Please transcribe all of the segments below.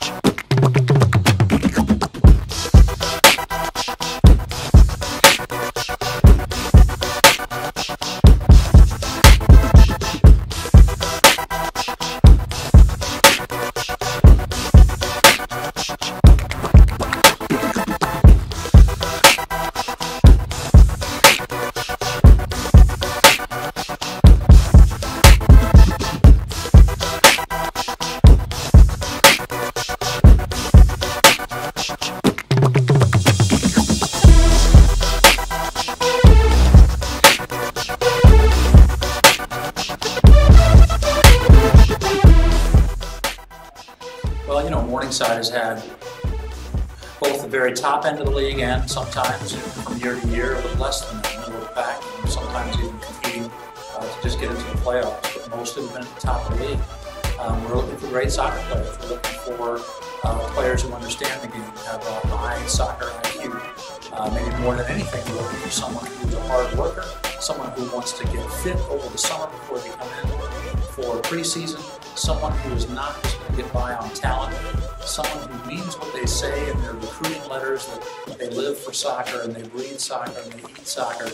Shh, shh. At both the very top end of the league and sometimes from year to year a little less than that, middle of the pack, and sometimes even competing uh, to just get into the playoffs. But most of them at the top of the league. Um, we're looking for great soccer players. We're looking for uh, players who understand the game, have a high soccer IQ. Uh, maybe more than anything, we're looking for someone who's a hard worker, someone who wants to get fit over the summer before they come in for preseason, someone who is not just going to get by on talent, someone who means what they say in their recruiting letters that they live for soccer and they breathe soccer and they eat soccer.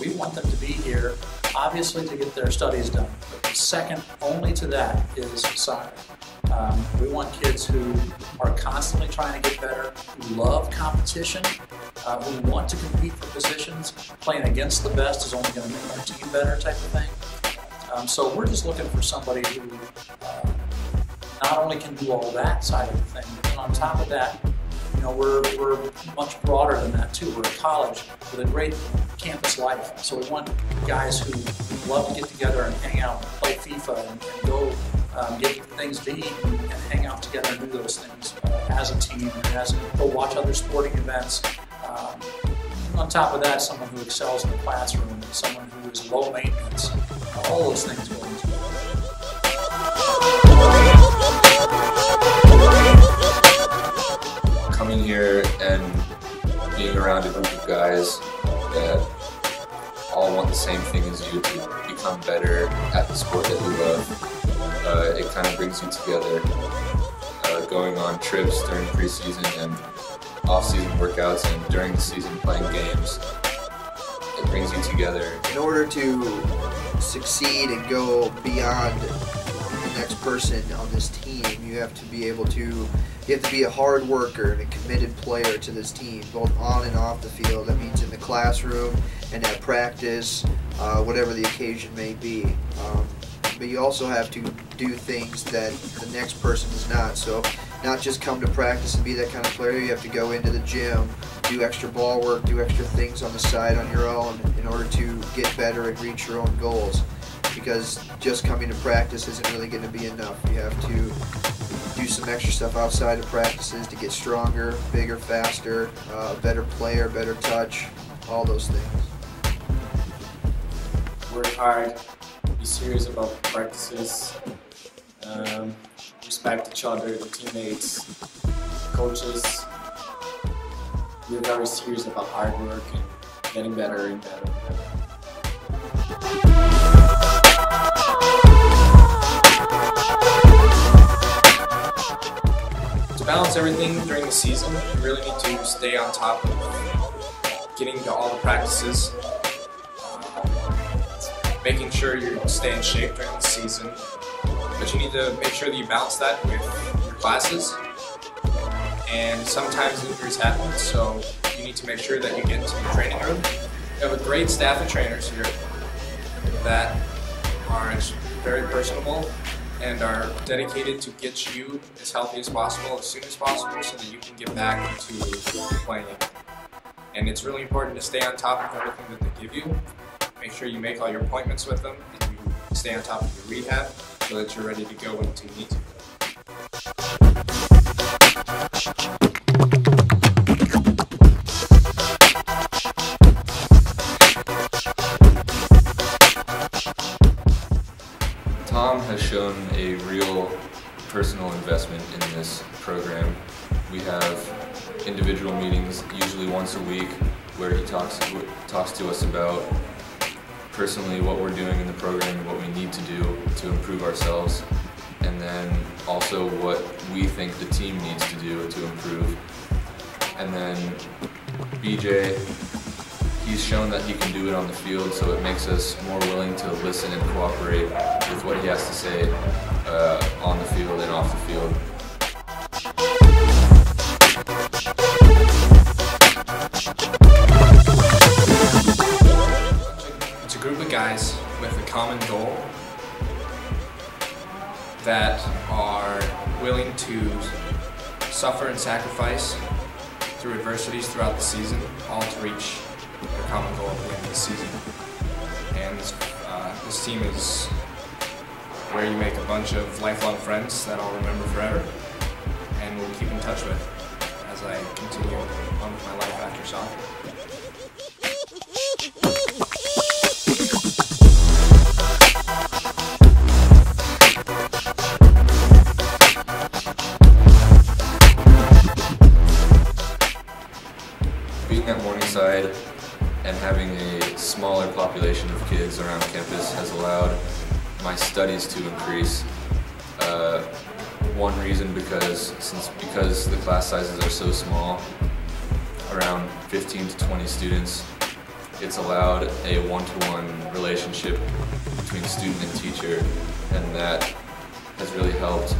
We want them to be here, obviously, to get their studies done. But second only to that is soccer. Um, we want kids who are constantly trying to get better, who love competition, uh, who want to compete for positions. Playing against the best is only going to make our team better, type of thing. Um, so we're just looking for somebody who uh, not only can do all that side of the thing, but on top of that, you know, we're, we're much broader than that too. We're a college with a great campus life. So we want guys who love to get together and hang out and play FIFA and, and go um, get things to eat and, hang out together and do those things uh, as a team and as go watch other sporting events. Um, on top of that, someone who excels in the classroom, someone who is low maintenance, all those things go into. Coming here and being around a group of guys that all want the same thing as you to become better at the sport that you love, uh, it kind of brings you together. Uh, going on trips during preseason and off-season workouts and during the season playing games, it brings you together. In order to succeed and go beyond the next person on this team, you have to be able to you have to be a hard worker and a committed player to this team, both on and off the field. That means in the classroom and at practice, uh, whatever the occasion may be. Um, but you also have to do things that the next person is not. So not just come to practice and be that kind of player. You have to go into the gym, do extra ball work, do extra things on the side on your own in order to get better and reach your own goals. Because just coming to practice isn't really going to be enough. You have to do some extra stuff outside of practices to get stronger, bigger, faster, uh, better player, better touch, all those things. Work hard, be serious about practices, um, respect each other, the teammates, the coaches. We're very serious about hard work and getting better and better and better. To balance everything during the season, you really need to stay on top of getting to all the practices, making sure you stay in shape during the season. But you need to make sure that you balance that with your classes. And sometimes injuries happen, so you need to make sure that you get into the training room. You have a great staff of trainers here that are very personable and are dedicated to get you as healthy as possible as soon as possible so that you can get back to playing. And it's really important to stay on top of everything that they give you Make sure you make all your appointments with them and you stay on top of your rehab so that you're ready to go when you need to. Tom has shown a real personal investment in this program. We have individual meetings, usually once a week, where he talks talks to us about personally what we're doing in the program and what we need to do improve ourselves, and then also what we think the team needs to do to improve. And then BJ, he's shown that he can do it on the field, so it makes us more willing to listen and cooperate with what he has to say uh, on the field and off the field. It's a group of guys with a common goal that are willing to suffer and sacrifice through adversities throughout the season, all to reach their common goal of the season. And uh, this team is where you make a bunch of lifelong friends that I'll remember forever. And we'll keep in touch with as I continue on with my life after soccer. And having a smaller population of kids around campus has allowed my studies to increase. Uh, one reason because since because the class sizes are so small, around 15 to 20 students, it's allowed a one-to-one relationship between student and teacher, and that has really helped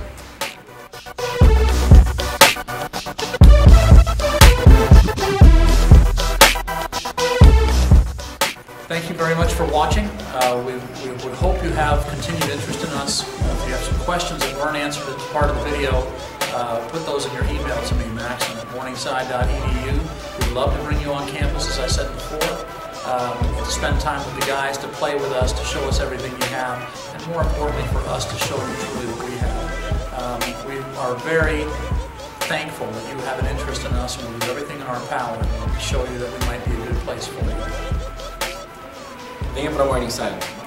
Thank you very much for watching. Uh, we, we would hope you have continued interest in us. If you have some questions that weren't answered as part of the video, uh, put those in your email to me, Max, at morningside.edu. We'd love to bring you on campus, as I said before, um, to spend time with the guys, to play with us, to show us everything you have, and more importantly for us to show you truly what we have. Um, we are very thankful that you have an interest in us and we'll do everything in our power to show you that we might be a good place for you. Venha para Morningside.